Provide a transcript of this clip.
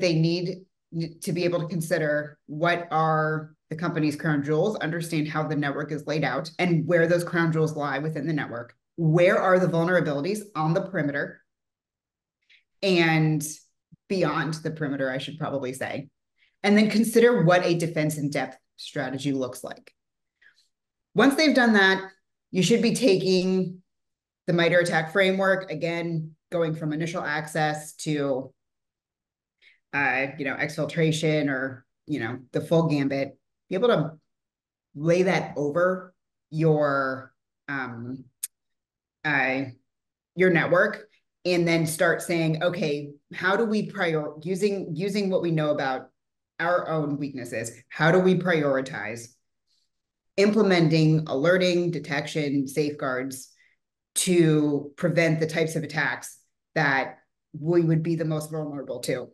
they need to be able to consider what are the company's crown jewels, understand how the network is laid out and where those crown jewels lie within the network. Where are the vulnerabilities on the perimeter and beyond the perimeter, I should probably say. And then consider what a defense in depth strategy looks like. Once they've done that, you should be taking the MITRE ATT&CK framework, again, going from initial access to uh, you know, exfiltration or, you know, the full gambit, be able to lay that over your um uh your network and then start saying, okay, how do we prior using using what we know about our own weaknesses, how do we prioritize implementing alerting, detection, safeguards to prevent the types of attacks that we would be the most vulnerable to?